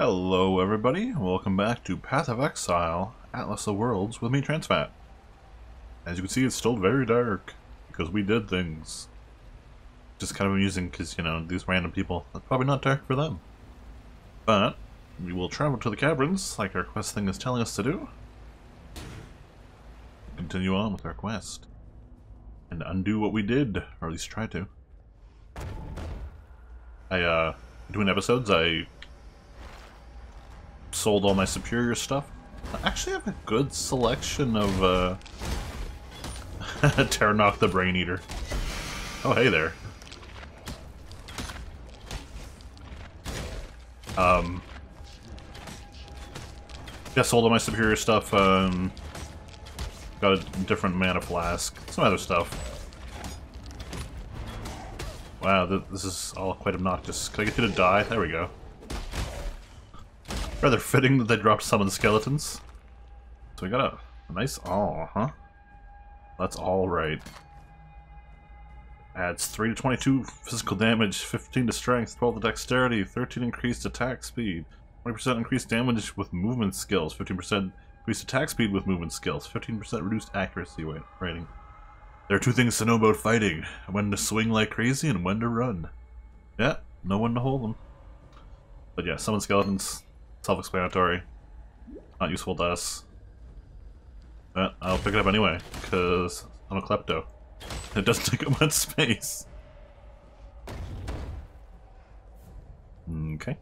Hello everybody, welcome back to Path of Exile, Atlas of Worlds with me, Transfat. As you can see, it's still very dark, because we did things. Just kind of amusing, because, you know, these random people, it's probably not dark for them. But, we will travel to the caverns, like our quest thing is telling us to do. Continue on with our quest. And undo what we did, or at least try to. I, uh, doing episodes, I sold all my superior stuff. I actually have a good selection of, uh... Terranok the Brain Eater. Oh, hey there. Um... Yeah, sold all my superior stuff, um... Got a different mana flask. Some other stuff. Wow, th this is all quite obnoxious. Can I get you to die? There we go. Rather fitting that they dropped the skeletons. So we got a, a nice all, huh? That's all right. Adds 3 to 22 physical damage, 15 to strength, 12 to dexterity, 13 increased attack speed, 20% increased damage with movement skills, 15% increased attack speed with movement skills, 15% reduced accuracy rating. There are two things to know about fighting, when to swing like crazy and when to run. Yeah, no one to hold them. But yeah, summon skeletons, self-explanatory, not useful to us. But I'll pick it up anyway, because I'm a klepto. It doesn't take up much space. Okay.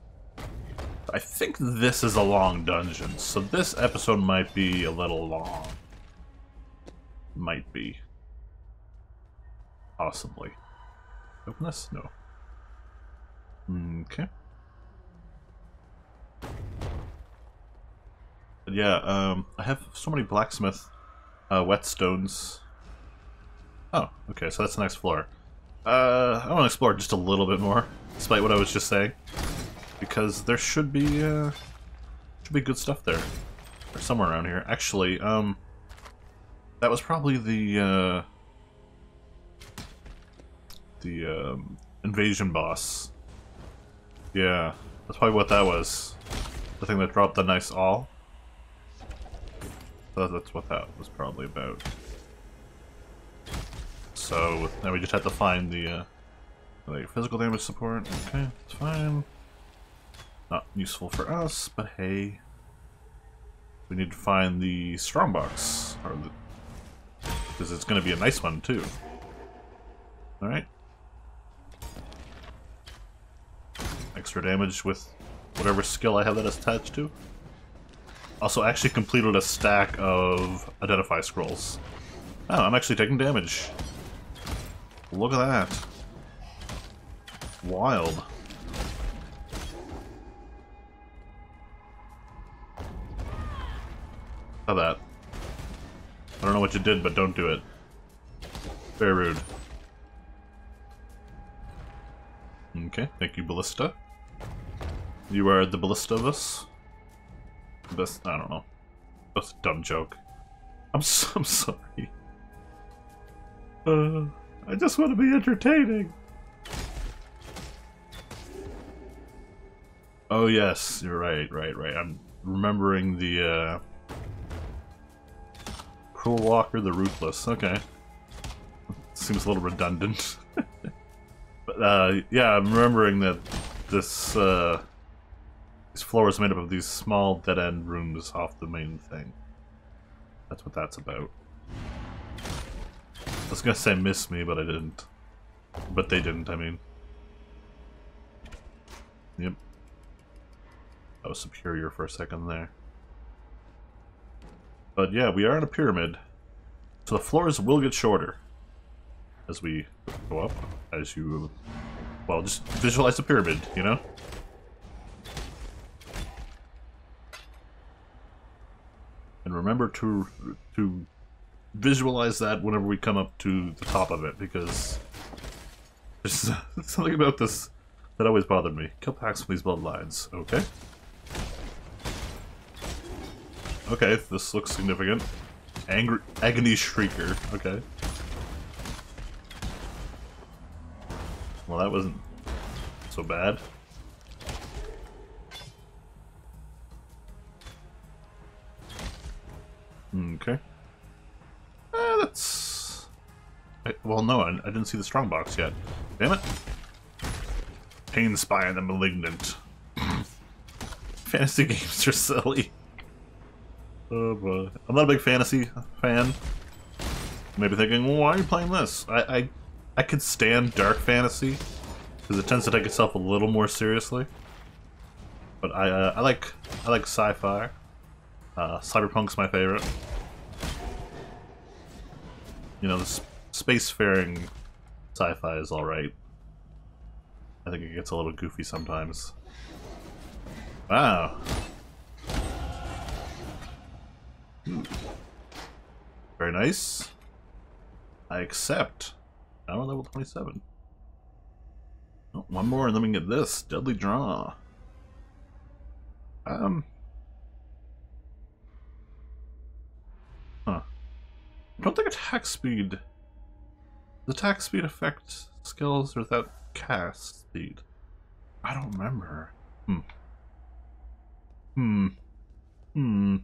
I think this is a long dungeon, so this episode might be a little long. Might be. Possibly. Open this? No. Okay. But yeah, um, I have so many blacksmith uh, whetstones. Oh, okay, so that's the next floor. Uh, I want to explore just a little bit more, despite what I was just saying, because there should be uh, should be good stuff there, or somewhere around here. Actually, um, that was probably the uh, the um, invasion boss. Yeah, that's probably what that was. The thing that dropped the nice all. So that's what that was probably about. So now we just have to find the uh, like physical damage support. Okay, it's fine. Not useful for us, but hey, we need to find the strongbox, because it's going to be a nice one too. All right. Extra damage with whatever skill I have that attached to. Also actually completed a stack of Identify Scrolls. Oh, I'm actually taking damage. Look at that. Wild. How that? I don't know what you did, but don't do it. Very rude. Okay, thank you, Ballista. You are the ballista of us? Best, I don't know. That's a dumb joke. I'm so, I'm sorry. Uh, I just want to be entertaining. Oh yes, you're right, right, right. I'm remembering the uh, Cruel Walker the Ruthless. Okay, seems a little redundant. but uh, yeah, I'm remembering that this uh, this floor is made up of these small dead-end rooms off the main thing. That's what that's about. I was gonna say miss me, but I didn't. But they didn't, I mean. Yep. I was superior for a second there. But yeah, we are in a pyramid. So the floors will get shorter as we go up, as you, well, just visualize the pyramid, you know? And remember to to visualize that whenever we come up to the top of it, because there's something about this that always bothered me. Kill packs from these bloodlines. Okay. Okay, this looks significant. Angry Agony Shrieker. Okay. Well, that wasn't so bad. Well, no, I, I, didn't see the strong box yet. Damn it. Pain Spy and the Malignant. fantasy games are silly. Oh boy. I'm not a big fantasy fan. Maybe thinking, well, why are you playing this? I, I, I could stand dark fantasy, because it tends to take itself a little more seriously. But I, uh, I like, I like sci-fi. Uh, Cyberpunk's my favorite. You know, the spacefaring sci-fi is alright. I think it gets a little goofy sometimes. Wow. Hmm. Very nice. I accept. Now we're level 27. Oh, one more and then we get this. Deadly Draw. Um... Huh. I don't think attack speed... Does attack speed affect skills or that cast speed? I don't remember. Hmm. Hmm. Hmm.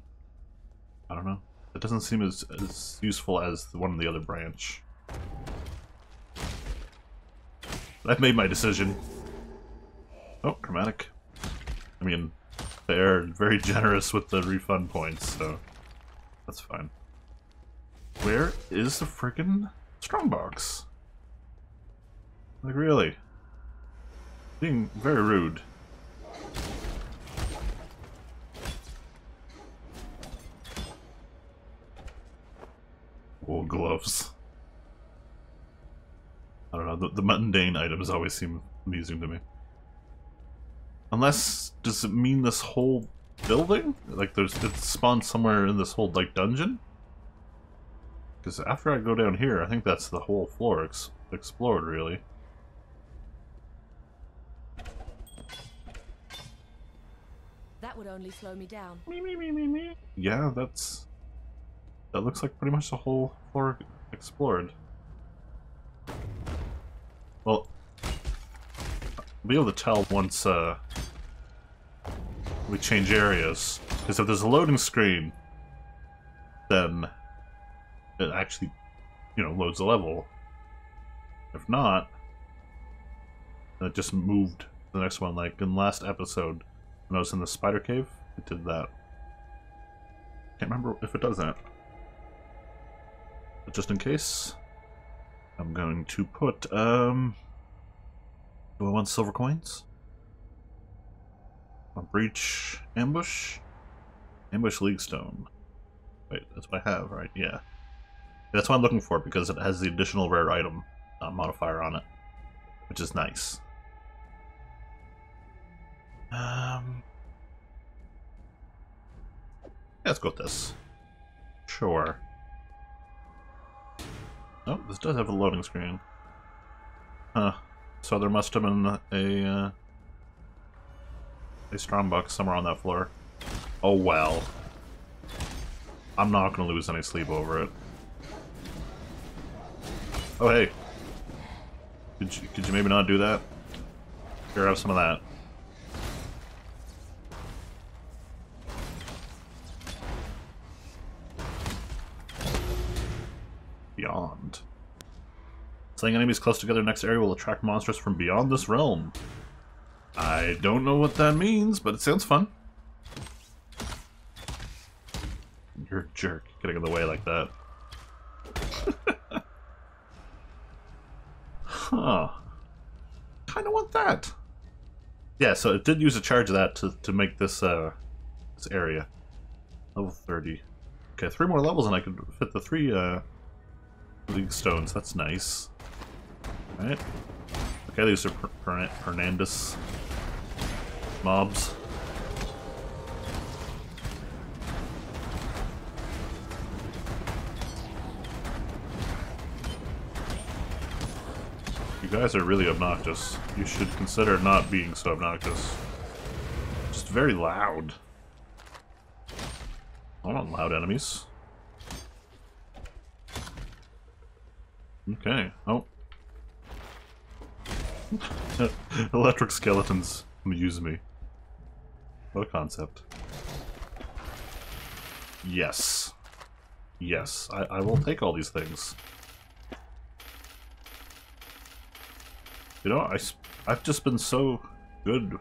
I don't know. It doesn't seem as, as useful as the one in the other branch. I've made my decision. Oh, chromatic. I mean, they're very generous with the refund points, so that's fine. Where is the freaking strongbox? Like, really? Being very rude. Wool gloves. I don't know, the, the mundane items always seem amusing to me. Unless, does it mean this whole building? Like, there's it spawned somewhere in this whole, like, dungeon? Because after I go down here, I think that's the whole floor ex explored, really. That would only slow me down. Me, me, me, me, me. Yeah, that's that looks like pretty much the whole floor explored. Well, I'll be able to tell once uh, we change areas. Because if there's a loading screen, then it actually, you know, loads the level. If not, it just moved the next one. Like in last episode, when I was in the spider cave, it did that. Can't remember if it does that. But just in case, I'm going to put, um, do I want silver coins? A breach ambush? Ambush league stone. Wait, that's what I have, right? Yeah. That's what I'm looking for because it has the additional rare item uh, modifier on it, which is nice. Um, yeah, let's go with this. Sure. Oh, this does have a loading screen. Huh. So there must have been a, uh, a strongbox somewhere on that floor. Oh well. I'm not gonna lose any sleep over it. Oh hey. Could you, could you maybe not do that? Here, have some of that. Beyond. Slaying enemies close together next area will attract monsters from beyond this realm. I don't know what that means, but it sounds fun. You're a jerk, getting in the way like that. Huh. Kinda want that. Yeah, so it did use a charge of that to, to make this, uh, this area. Level 30. Okay, three more levels and I could fit the three, uh, League stones, that's nice. Right? Okay, these are per per Perandus mobs. Guys are really obnoxious. You should consider not being so obnoxious. Just very loud. I want loud enemies. Okay. Oh. Electric skeletons amuse me. What a concept. Yes. Yes, I, I will take all these things. You know, I, I've just been so good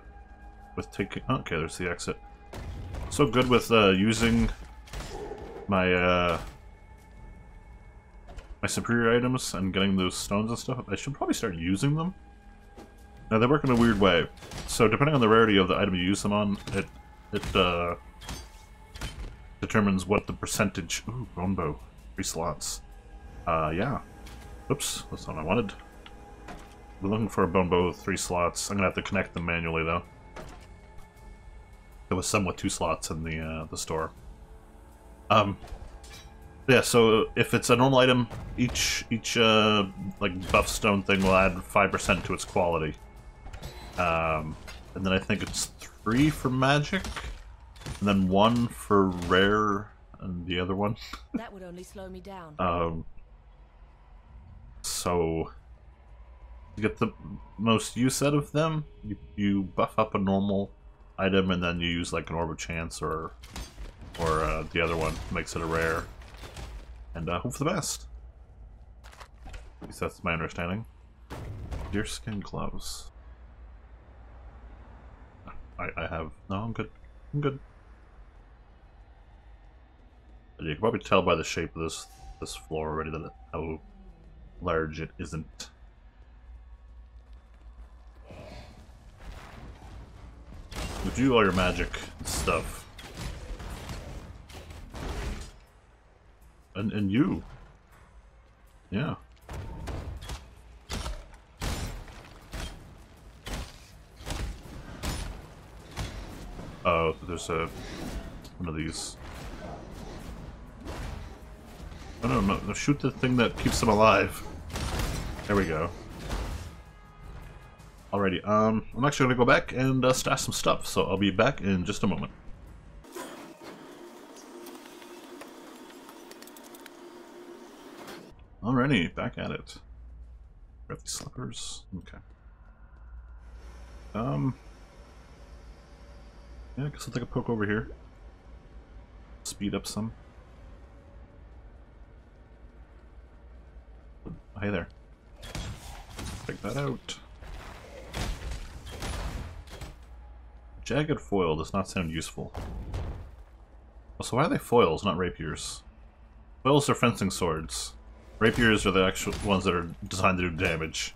with taking... Okay, there's the exit. So good with uh, using my uh, my superior items and getting those stones and stuff. I should probably start using them. Now, they work in a weird way. So depending on the rarity of the item you use them on, it, it uh, determines what the percentage... Ooh, bone bow. Three slots. Uh, yeah. Oops, that's not what I wanted. We're looking for a bow with three slots. I'm gonna have to connect them manually, though. There was some with two slots in the, uh, the store. Um, yeah, so if it's a normal item, each, each, uh, like, buff stone thing will add 5% to its quality. Um, and then I think it's three for magic, and then one for rare, and the other one. That would only slow me down. Um, so to get the most use out of them, you, you buff up a normal item, and then you use like an orb of chance or or uh, the other one makes it a rare, and uh, hope for the best. At least that's my understanding. Deerskin gloves. I, I have no. I'm good. I'm good. But You can probably tell by the shape of this this floor already that how large it isn't. You all your magic stuff? And and you. Yeah. Oh, there's a one of these. Oh, no, no, no, shoot the thing that keeps them alive. There we go. Alrighty, um, I'm actually gonna go back and uh, stash some stuff, so I'll be back in just a moment. Alrighty, back at it. Got these slippers. Okay. Um. Yeah, I guess I'll take a poke over here. Speed up some. Hey there. Check that out. Jagged foil does not sound useful. So why are they foils, not rapiers? Foils are fencing swords. Rapiers are the actual ones that are designed to do damage.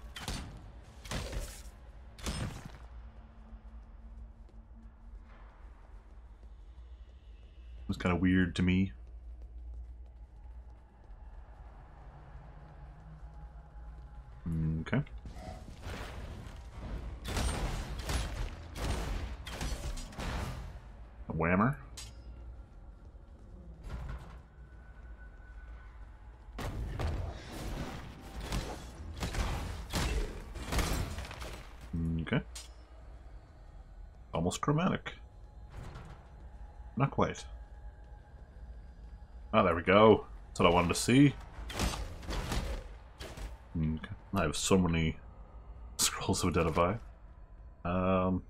It's kind of weird to me. Go. That's what I wanted to see. I have so many scrolls to identify. Um,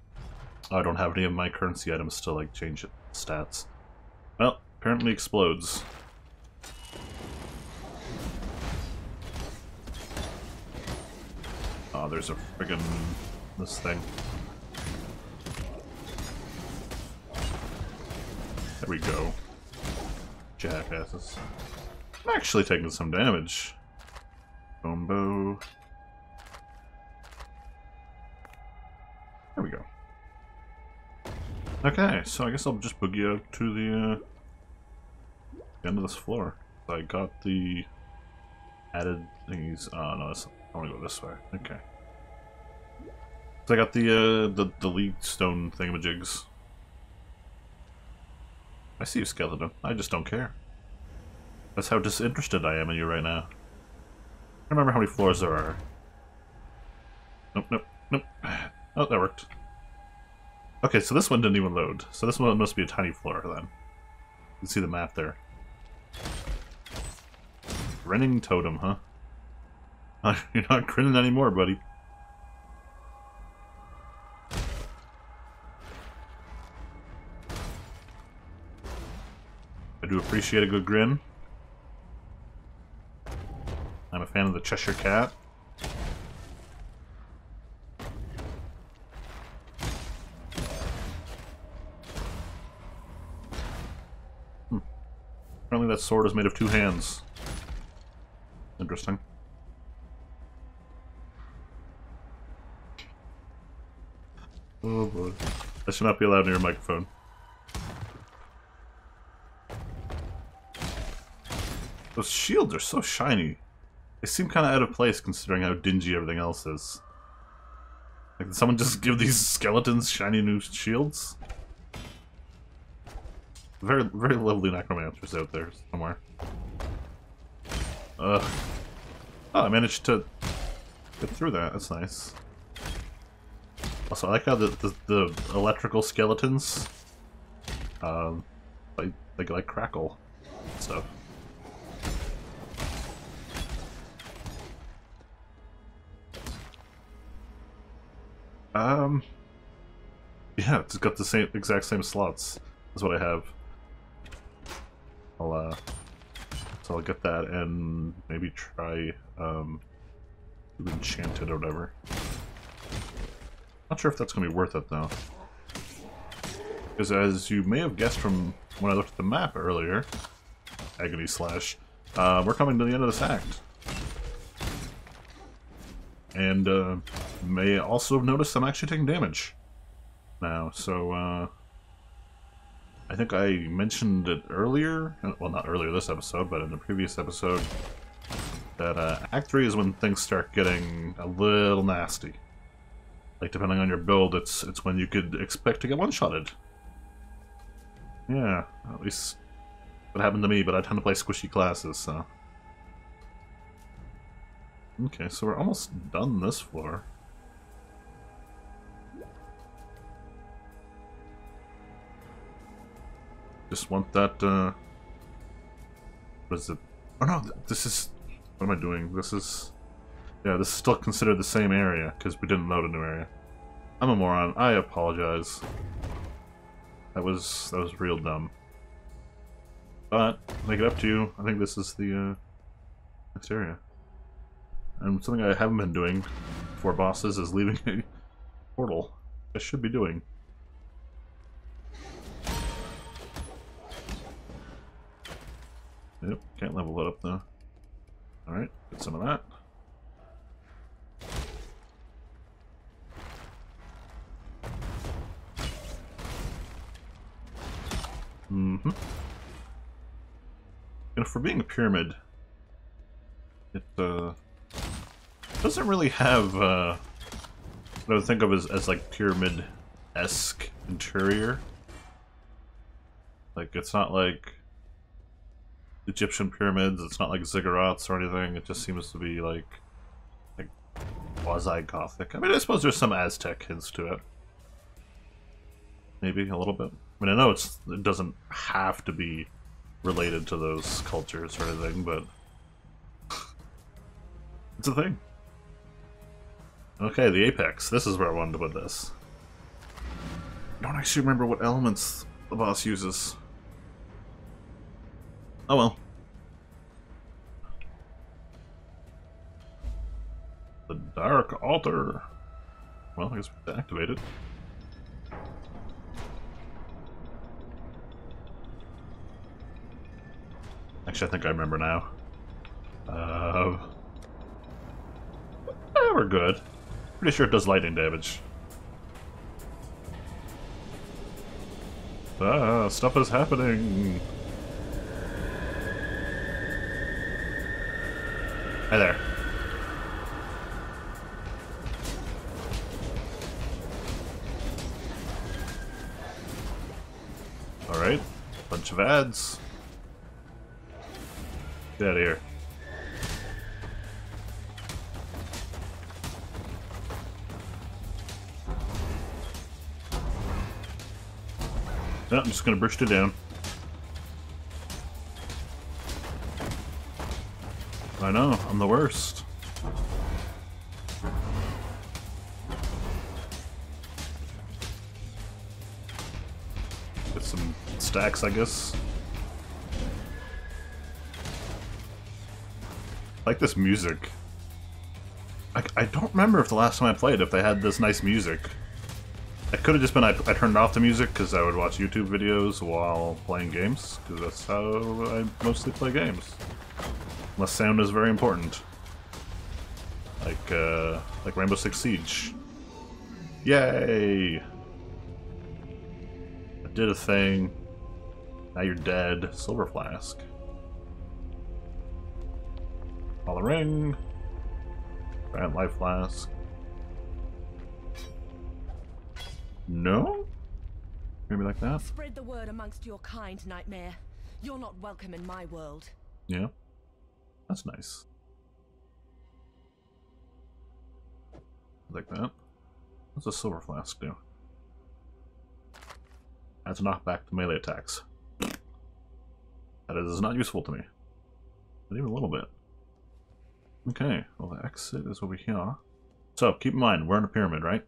I don't have any of my currency items to like change stats. Well, apparently explodes. Oh, there's a friggin' this thing. There we go. Jackasses. I'm actually taking some damage. Bombo. There we go. Okay, so I guess I'll just boogie out to the, uh, the end of this floor. I got the added thingies. Oh no, I want to go this way. Okay. So I got the uh, the the league stone thingamajigs. I see you, skeleton. I just don't care. That's how disinterested I am in you right now. I remember how many floors there are. Nope, nope, nope. Oh, that worked. Okay, so this one didn't even load. So this one must be a tiny floor then. You can see the map there. Grinning totem, huh? You're not grinning anymore, buddy. I do appreciate a good grin. I'm a fan of the Cheshire Cat. Hmm. Apparently that sword is made of two hands. Interesting. Oh boy. I should not be allowed near your microphone. Those shields are so shiny. They seem kind of out of place considering how dingy everything else is. Like, did someone just give these skeletons shiny new shields? Very, very lovely necromancers out there somewhere. Ugh. Oh, I managed to get through that. That's nice. Also, I like how the, the, the electrical skeletons, um, like, like crackle stuff. Um, yeah, it's got the same exact same slots. That's what I have. I'll uh, so I'll get that and maybe try um, enchanted or whatever. Not sure if that's to be worth it, though. Because as you may have guessed from when I looked at the map earlier, Agony Slash, uh, we're coming to the end of this act. And uh, may also have noticed I'm actually taking damage now, so uh, I think I mentioned it earlier, well not earlier this episode, but in the previous episode, that uh, Act 3 is when things start getting a little nasty. Like, depending on your build, it's it's when you could expect to get one-shotted. Yeah, at least what happened to me, but I tend to play squishy classes, so... Okay, so we're almost done this floor. Just want that, uh... What is it? Oh no, this is... What am I doing? This is... Yeah, this is still considered the same area, because we didn't load a new area. I'm a moron. I apologize. That was that was real dumb. But, make it up to you. I think this is the uh, next area. And something I haven't been doing for bosses is leaving a portal. I should be doing. Yep, can't level it up though. Alright, get some of that. Mm-hmm. And for being a pyramid, it uh, doesn't really have uh, what I would think of as, as like pyramid-esque interior. Like, it's not like Egyptian pyramids, it's not like ziggurats or anything, it just seems to be like, like quasi-Gothic. I mean, I suppose there's some Aztec hints to it. Maybe, a little bit. I mean, I know it's it doesn't have to be related to those cultures or anything, but it's a thing. Okay, the apex. This is where I wanted to put this. I don't actually remember what elements the boss uses. Oh well. The Dark Altar. Well, I guess we activate it. Actually, I think I remember now. Uh, eh, we're good. Pretty sure it does lightning damage. Ah, stuff is happening. Hi there. Alright, bunch of ads. Get out of here. No, I'm just gonna burst it down. I know, I'm the worst. Get some stacks, I guess. like this music. I, I don't remember if the last time I played if they had this nice music. It could have just been I, I turned off the music because I would watch YouTube videos while playing games, because that's how I mostly play games. Unless sound is very important. Like, uh, like Rainbow Six Siege. Yay! I did a thing. Now you're dead. Silver Flask. Follow ring. Grant Life Flask. No? Maybe like that? Spread the word amongst your kind, Nightmare. You're not welcome in my world. Yeah. That's nice. Like that. What's a silver flask do? Adds knockback to melee attacks. That is not useful to me. Not even a little bit. Okay, well the exit is over here. So, keep in mind, we're in a pyramid, right?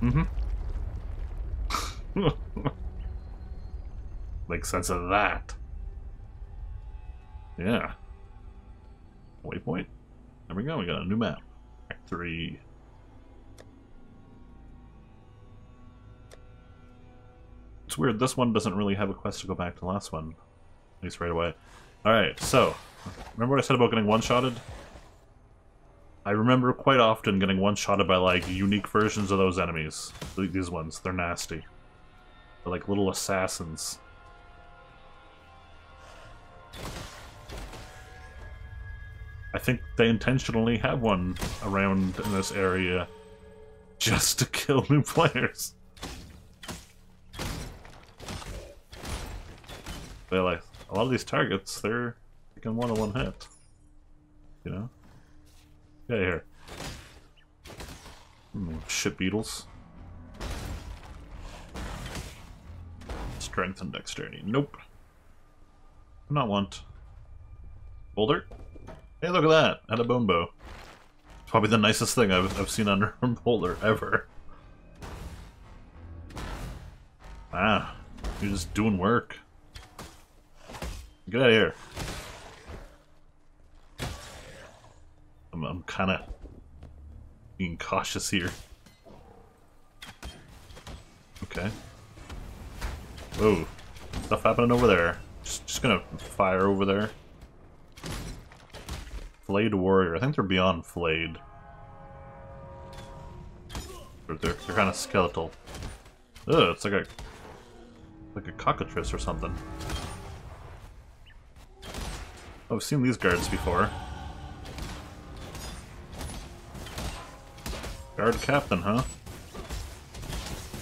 Mm-hmm. Make sense of that. Yeah. Waypoint. There we go, we got a new map. Act 3. It's weird, this one doesn't really have a quest to go back to the last one. At least right away. Alright, so, remember what I said about getting one-shotted? I remember quite often getting one-shotted by, like, unique versions of those enemies. These ones, they're nasty. They're like little assassins. I think they intentionally have one around in this area just to kill new players. They're like, a lot of these targets, they're taking one on one hit. You know? Get out here. Hmm, shit beetles. Strength and dexterity. Nope. Not want. Boulder? Hey, look at that! Had a bone bow. Probably the nicest thing I've, I've seen on a boulder ever. Ah, you're just doing work. Get out of here. I'm, I'm kind of being cautious here. Okay. Whoa. Stuff happening over there. Gonna fire over there. Flayed warrior. I think they're beyond flayed. They're, they're, they're kind of skeletal. Ugh, it's like a like a cockatrice or something. Oh, I've seen these guards before. Guard captain, huh?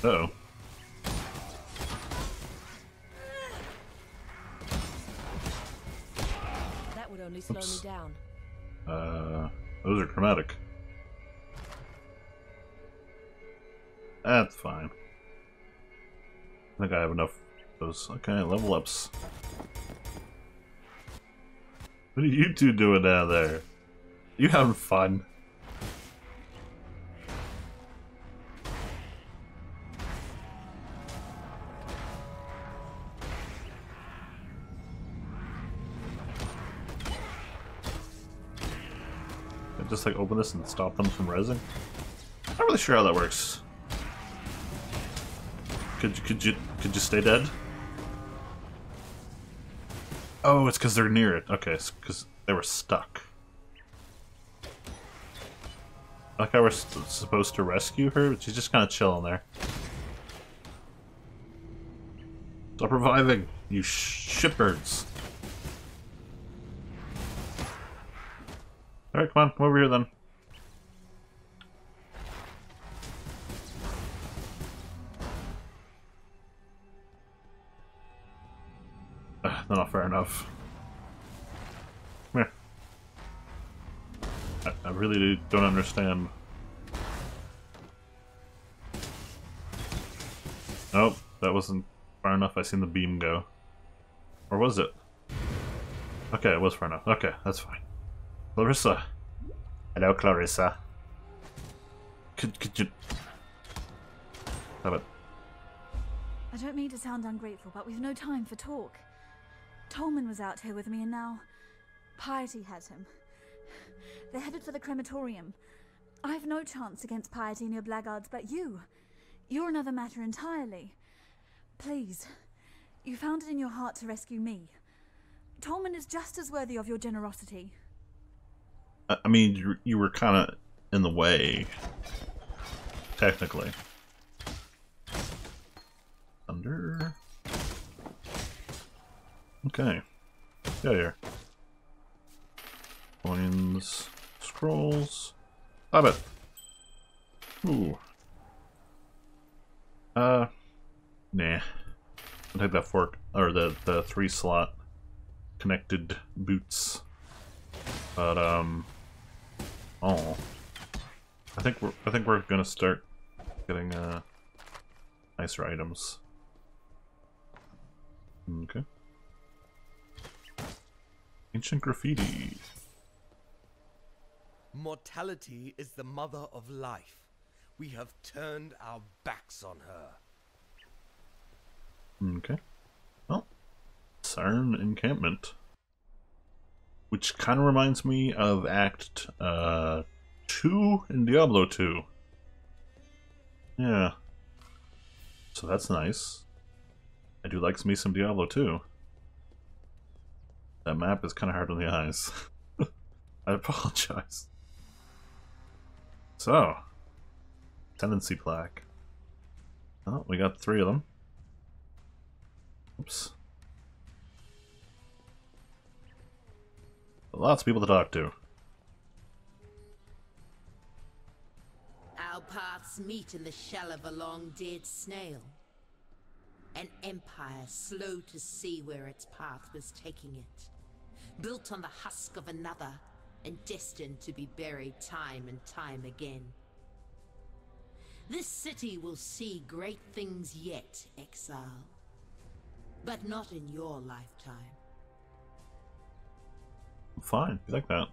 Uh oh. Those are chromatic. That's fine. I think I have enough of those. Okay, level ups. What are you two doing down there? You having fun? Just like open this and stop them from resing? Not really sure how that works. Could you could you could you stay dead? Oh, it's because they're near it. Okay, because they were stuck. Like I was supposed to rescue her, but she's just kind of chilling there. Stop reviving, you sh. Alright, come on, come over here then. Ugh, not fair enough. Come here. I, I really don't understand. Nope, that wasn't far enough. I seen the beam go. Or was it? Okay, it was far enough. Okay, that's fine. Clarissa. Hello, Clarissa. Could, could you... Have it. I don't mean to sound ungrateful, but we've no time for talk. Tolman was out here with me, and now Piety has him. They're headed for the crematorium. I've no chance against Piety and your blackguards, but you. You're another matter entirely. Please, you found it in your heart to rescue me. Tolman is just as worthy of your generosity. I mean, you, you were kind of in the way, technically. Thunder. Okay. Yeah, here. Coins, scrolls. Stop it. Ooh. Uh, nah. I'll take that fork or the the three slot connected boots. But um, oh, I think we're I think we're gonna start getting uh nicer items. Okay. Ancient graffiti. Mortality is the mother of life. We have turned our backs on her. Okay. Well, Sarn encampment. Which kind of reminds me of Act uh, 2 in Diablo 2. Yeah. So that's nice. I do like me some Diablo 2. That map is kind of hard on the eyes. I apologize. So, tendency plaque. Oh, we got three of them. Oops. Lots of people to talk to. Our paths meet in the shell of a long dead snail. An empire slow to see where its path was taking it. Built on the husk of another and destined to be buried time and time again. This city will see great things yet, exile. But not in your lifetime. Fine, you like that.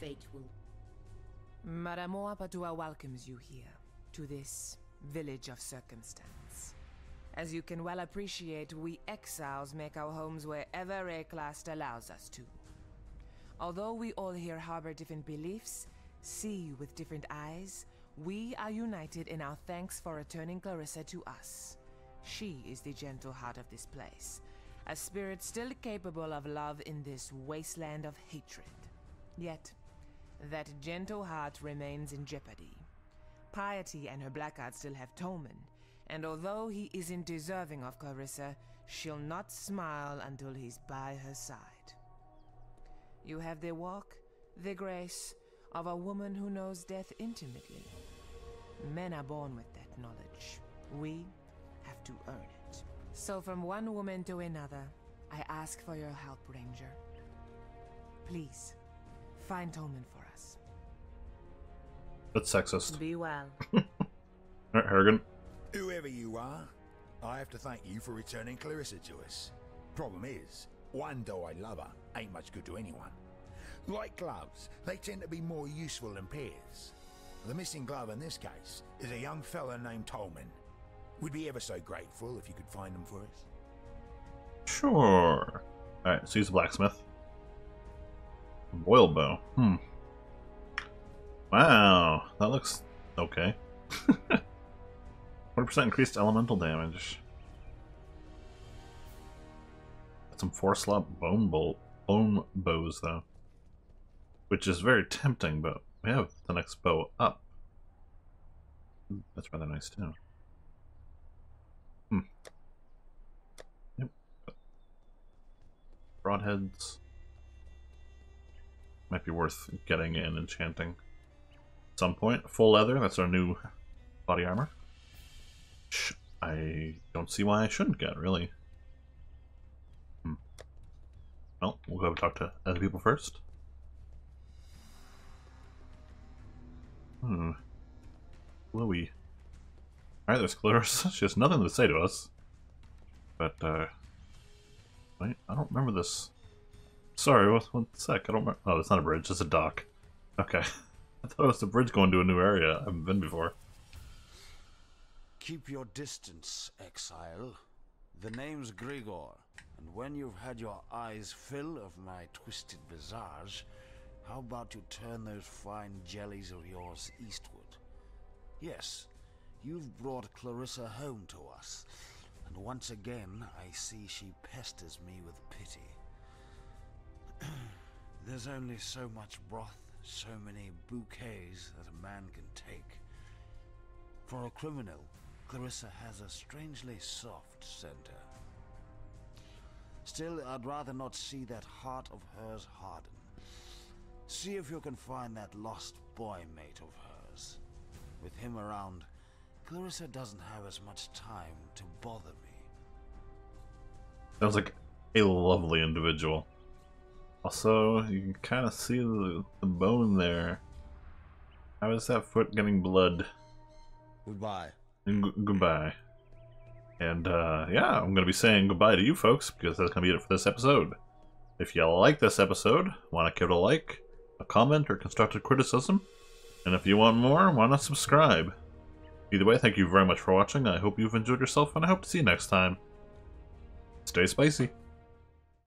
Fate will Madame Oapatua welcomes you here, to this village of circumstance. As you can well appreciate, we exiles make our homes wherever Wraeclast allows us to. Although we all here harbor different beliefs, see you with different eyes, we are united in our thanks for returning Clarissa to us. She is the gentle heart of this place, a spirit still capable of love in this wasteland of hatred. Yet, that gentle heart remains in jeopardy. Piety and her blackguard still have Tolman, and although he isn't deserving of Clarissa, she'll not smile until he's by her side. You have the walk, the grace of a woman who knows death intimately. Men are born with that knowledge. We have to earn it. So, from one woman to another, I ask for your help, Ranger. Please, find Tolman for us. That's sexist. Be well. Alright, Hargan. Whoever you are, I have to thank you for returning Clarissa to us. Problem is, one died lover ain't much good to anyone. Like gloves, they tend to be more useful than pairs. The missing glove in this case is a young fella named Tolman. We'd be ever so grateful if you could find them for us. Sure. Alright, so he's a blacksmith. Boiled bow. Hmm. Wow, that looks okay. 20% increased elemental damage. Some four slot bone bolt bone bows though. Which is very tempting, but we have the next bow up. That's rather nice too. Hmm. Yep. Broadheads. Might be worth getting and enchanting. At some point. Full leather, that's our new body armor. I don't see why I shouldn't get, really. Hmm. Well, we'll go talk to other people first. Hmm. Chloe. Alright, there's Clarissa. She has nothing to say to us. But, uh... Wait, I don't remember this. Sorry, one sec. I don't remember. Oh, it's not a bridge, it's a dock. Okay. I thought it was a bridge going to a new area. I haven't been before. Keep your distance, exile. The name's Grigor. And when you've had your eyes fill of my twisted visage, how about you turn those fine jellies of yours eastward? Yes, you've brought Clarissa home to us, and once again I see she pesters me with pity. There's only so much broth, so many bouquets that a man can take. For a criminal, Clarissa has a strangely soft center. Still, I'd rather not see that heart of hers harden. See if you can find that lost boy mate of hers. With him around, Clarissa doesn't have as much time to bother me. Sounds like a lovely individual. Also, you can kind of see the, the bone there. How is that foot getting blood? Goodbye. And goodbye. And uh, yeah, I'm going to be saying goodbye to you folks because that's going to be it for this episode. If you like this episode, want to give it a like, a comment, or constructive criticism, and if you want more, why not subscribe? Either way, thank you very much for watching. I hope you've enjoyed yourself, and I hope to see you next time. Stay spicy.